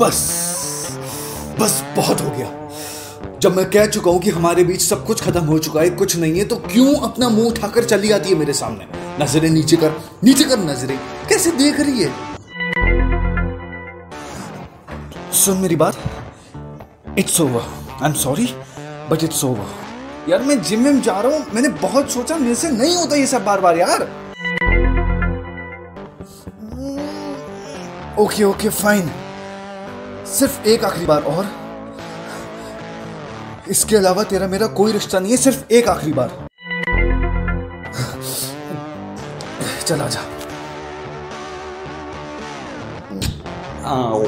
बस बस बहुत हो गया। जब मैं कह चुका हूँ कि हमारे बीच सब कुछ खत्म हो चुका है, कुछ नहीं है तो क्यों अपना मुँह उठाकर चली आती है मेरे सामने? नज़रें नीचे कर नीचे कर नज़रें। कैसे देख रही है? सुन मेरी बात। It's over I am sorry but it's over यार, मैं जिम में जा रहा हूँ, मैंने बहुत सोचा, मेरे से नहीं होता ये सब बार बार यार। ओके ओके फाइन सिर्फ़ एक आखिरी बार और? इसके अलावा तेरा मेरा कोई रिश्ता नहीं है सिर्फ़ एक आखिरी बार। चला जा। आओ।